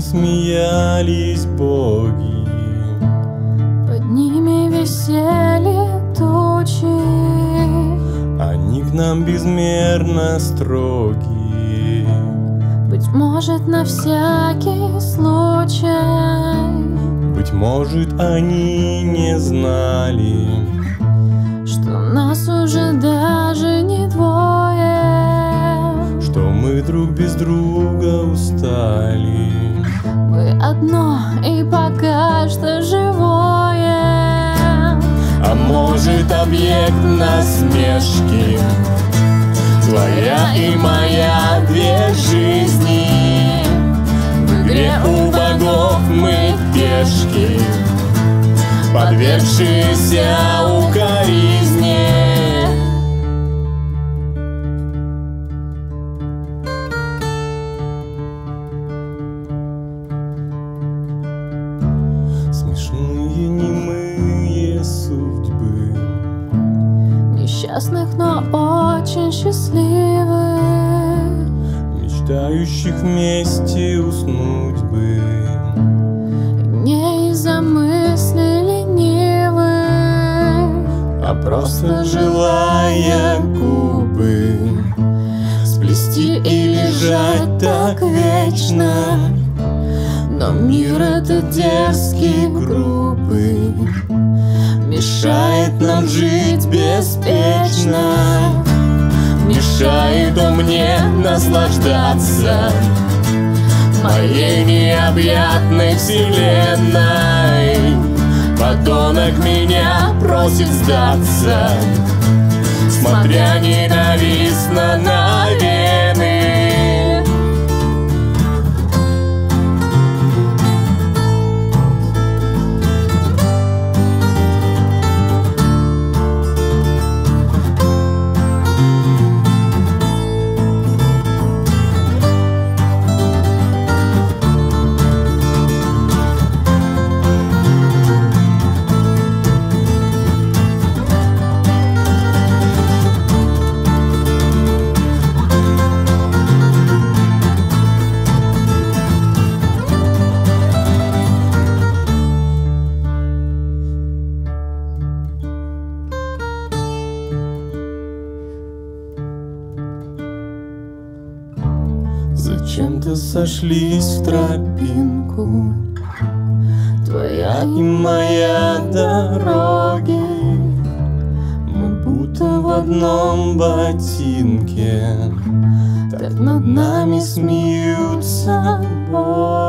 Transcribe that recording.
сошлись боги. Под ними висели тучи, Они к нам безмерно строги. Быть может, на всякий случай Быть может, они не знали, Что нас уже даже не двое что мы друг без друга устали. Мы одно и пока что живое. А может, объект насмешки? Твоя и моя две жизни. В игре у богов мы пешки Подвергшиеся укоризне Несчастных, но очень счастливых. Мечтающих вместе уснуть бы. Не из-за мыслей ленивых А просто желая губы Сплести и лежать так вечно. Но мир этот дерзкий, грубый Мешает нам жить беспечно Мешает он мне наслаждаться Моей необъятной вселенной. Подонок меня просит сдаться Смотря ненавистно на Зачем-то сошлись в тропинку. Твоя и моя дороги. Мы будто в одном ботинке. Так над нами смеются боги